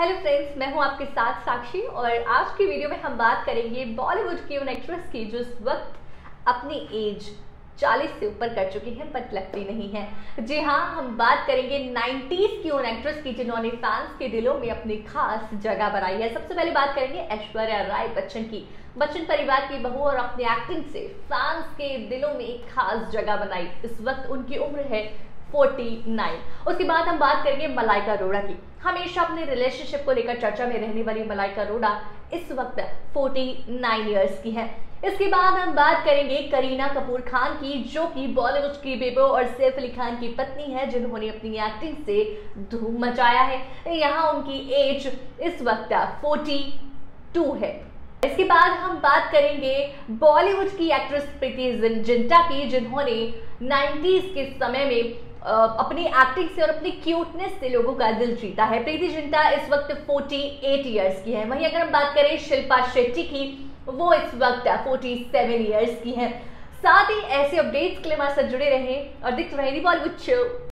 Hello friends मैं हूँ आपके साथ साक्षी और आज की वीडियो में हम बात करेंगे बॉलीवुड की उन एक्ट्रेस की जो इस वक्त अपनी एज 40 से ऊपर कर चुकी हैं बट लगती नहीं है। जी हाँ हम बात करेंगे 90s की उन एक्ट्रेस की जिन्होंने फैंस के दिलों में अपनी खास जगह बनाई है। सबसे पहले बात करेंगे ऐश्वर्या राय बच्चन की। बच्चन परिवार की बहू और अपनी एक्टिंग से फैंस के दिलों में एक खास जगह बनाई। इस वक्त उनकी उम्र है 49 उसके बाद हम बात करेंगे मलाइका अरोड़ा की। हमेशा अपने रिलेशनशिप को लेकर चर्चा में रहने वाली मलाइका अरोड़ा इस वक्त 49 इयर्स की है। इसके बाद हम बात करेंगे करीना कपूर खान की, जो कि बॉलीवुड की बेबो और सैफ अली खान की पत्नी है, जिन्होंने अपनी एक्टिंग से धूम मचाया है। यहाँ उनकी एज इस वक्त 42 है। इसके बाद हम बात करेंगे बॉलीवुड की एक्ट्रेस प्रीति जिंटा की, जिन्होंने 90s के समय में अपनी एक्टिंग से और अपनी क्यूटनेस से लोगों का दिल जीता है। प्रीति जिंटा इस वक्त 48 इयर्स की है। वहीं अगर हम बात करें शिल्पा शेट्टी की, वो इस वक्त 47 इयर्स की है। साथ ही ऐसे अपडेट्स के लिए हमारे साथ जुड़े रहे और दिख रहे बॉलीवुड शो